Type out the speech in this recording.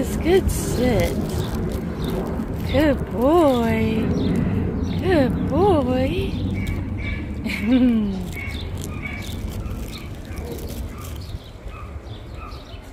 Good sit. Good boy. Good boy. Hmm.